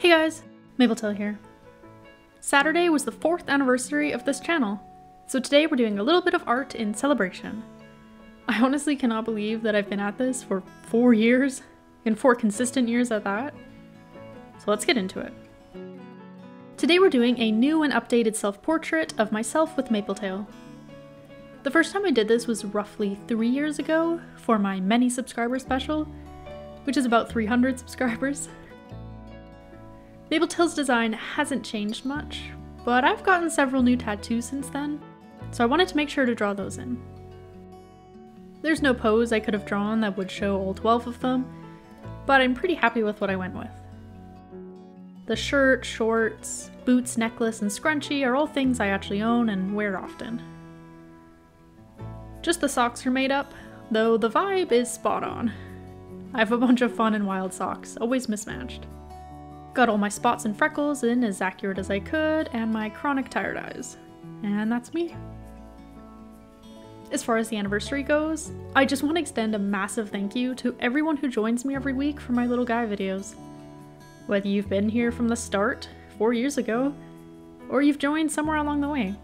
Hey guys, Mapletail here. Saturday was the fourth anniversary of this channel, so today we're doing a little bit of art in celebration. I honestly cannot believe that I've been at this for four years, and four consistent years at that. So let's get into it. Today we're doing a new and updated self-portrait of myself with Mapletail. The first time I did this was roughly three years ago for my many subscriber special, which is about 300 subscribers. Mapletail's design hasn't changed much, but I've gotten several new tattoos since then, so I wanted to make sure to draw those in. There's no pose I could have drawn that would show all 12 of them, but I'm pretty happy with what I went with. The shirt, shorts, boots, necklace, and scrunchie are all things I actually own and wear often. Just the socks are made up, though the vibe is spot on. I have a bunch of fun and wild socks, always mismatched. Got all my spots and freckles in as accurate as I could, and my chronic tired eyes. And that's me. As far as the anniversary goes, I just want to extend a massive thank you to everyone who joins me every week for my little guy videos. Whether you've been here from the start, four years ago, or you've joined somewhere along the way.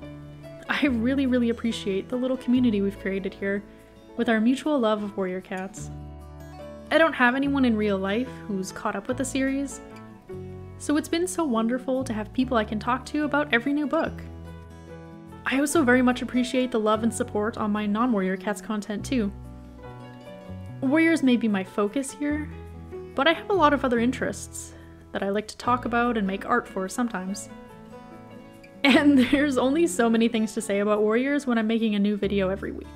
I really, really appreciate the little community we've created here with our mutual love of warrior cats. I don't have anyone in real life who's caught up with the series, so it's been so wonderful to have people I can talk to about every new book. I also very much appreciate the love and support on my non-Warrior Cats content too. Warriors may be my focus here, but I have a lot of other interests that I like to talk about and make art for sometimes. And there's only so many things to say about Warriors when I'm making a new video every week.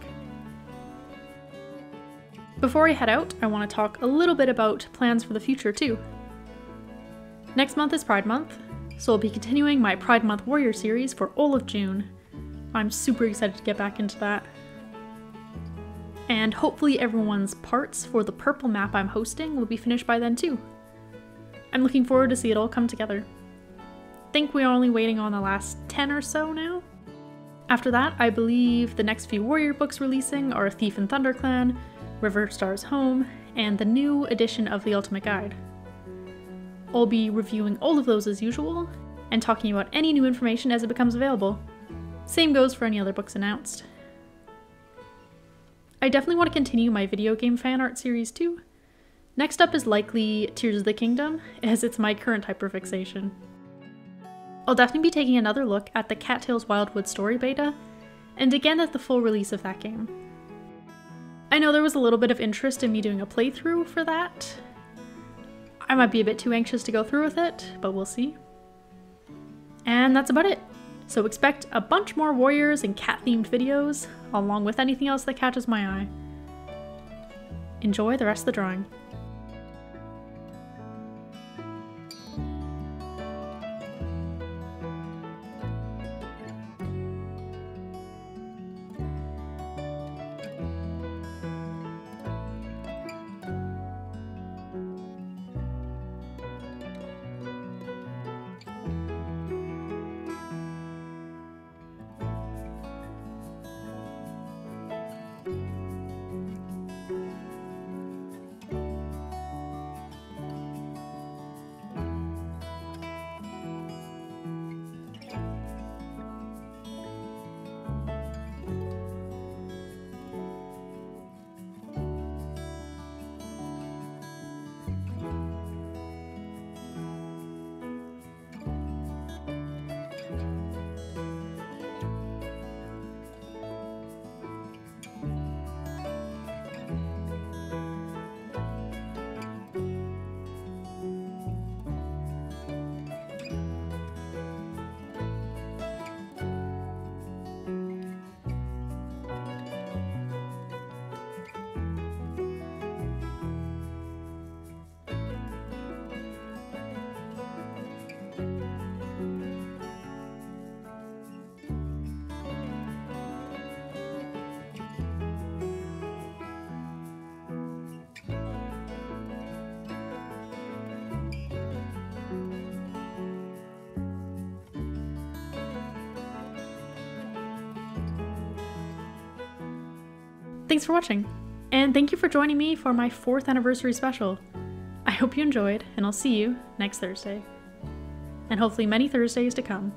Before I head out, I want to talk a little bit about plans for the future too. Next month is Pride Month, so I'll be continuing my Pride Month Warrior series for all of June. I'm super excited to get back into that. And hopefully everyone's parts for the purple map I'm hosting will be finished by then too. I'm looking forward to see it all come together. Think we're only waiting on the last 10 or so now? After that, I believe the next few Warrior books releasing are Thief in ThunderClan, Riverstar's Home, and the new edition of the Ultimate Guide. I'll be reviewing all of those as usual, and talking about any new information as it becomes available. Same goes for any other books announced. I definitely want to continue my video game fan art series too. Next up is likely Tears of the Kingdom, as it's my current hyperfixation. I'll definitely be taking another look at the Cattails Wildwood story beta, and again at the full release of that game. I know there was a little bit of interest in me doing a playthrough for that, I might be a bit too anxious to go through with it, but we'll see. And that's about it. So expect a bunch more warriors and cat-themed videos, along with anything else that catches my eye. Enjoy the rest of the drawing. Thanks for watching, and thank you for joining me for my 4th anniversary special. I hope you enjoyed, and I'll see you next Thursday. and hopefully many Thursdays to come.